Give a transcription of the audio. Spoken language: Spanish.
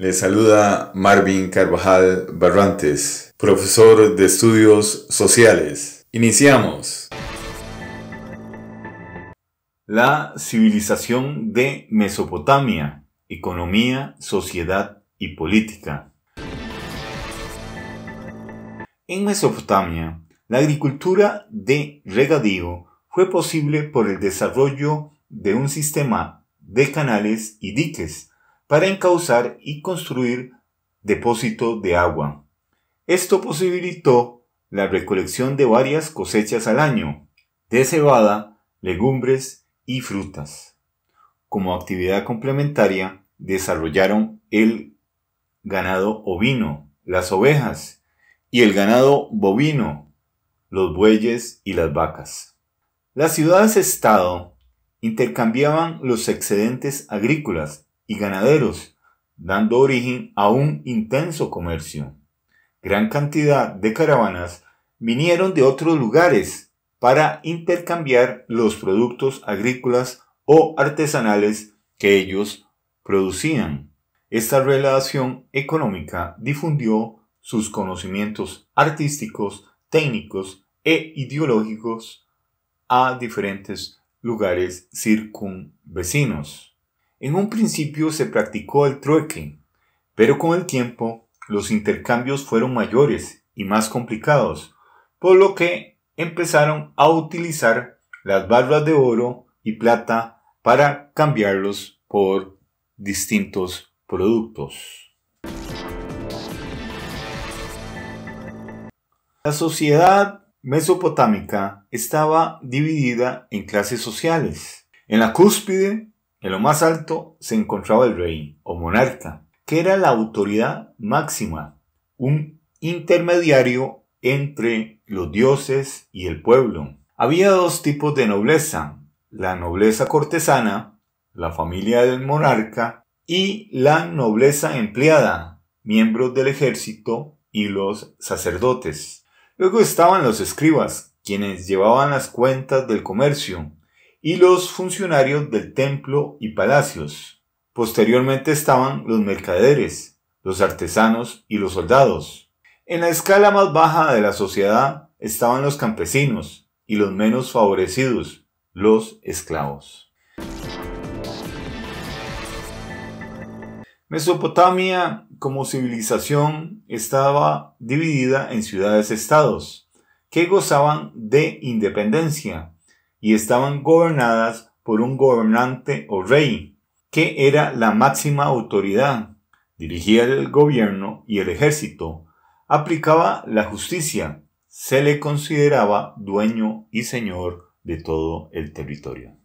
Le saluda Marvin Carvajal Barrantes, profesor de estudios sociales. Iniciamos. La civilización de Mesopotamia, economía, sociedad y política. En Mesopotamia, la agricultura de regadío fue posible por el desarrollo de un sistema de canales y diques para encauzar y construir depósitos de agua. Esto posibilitó la recolección de varias cosechas al año, de cebada, legumbres y frutas. Como actividad complementaria, desarrollaron el ganado ovino, las ovejas, y el ganado bovino, los bueyes y las vacas. Las ciudades-estado intercambiaban los excedentes agrícolas y ganaderos, dando origen a un intenso comercio. Gran cantidad de caravanas vinieron de otros lugares para intercambiar los productos agrícolas o artesanales que ellos producían. Esta relación económica difundió sus conocimientos artísticos, técnicos e ideológicos a diferentes lugares circunvecinos. En un principio se practicó el trueque, pero con el tiempo los intercambios fueron mayores y más complicados, por lo que empezaron a utilizar las barras de oro y plata para cambiarlos por distintos productos. La sociedad mesopotámica estaba dividida en clases sociales. En la cúspide en lo más alto se encontraba el rey o monarca, que era la autoridad máxima, un intermediario entre los dioses y el pueblo. Había dos tipos de nobleza, la nobleza cortesana, la familia del monarca, y la nobleza empleada, miembros del ejército y los sacerdotes. Luego estaban los escribas, quienes llevaban las cuentas del comercio, y los funcionarios del templo y palacios. Posteriormente estaban los mercaderes, los artesanos y los soldados. En la escala más baja de la sociedad estaban los campesinos y los menos favorecidos, los esclavos. Mesopotamia como civilización estaba dividida en ciudades-estados que gozaban de independencia y estaban gobernadas por un gobernante o rey, que era la máxima autoridad, dirigía el gobierno y el ejército, aplicaba la justicia, se le consideraba dueño y señor de todo el territorio.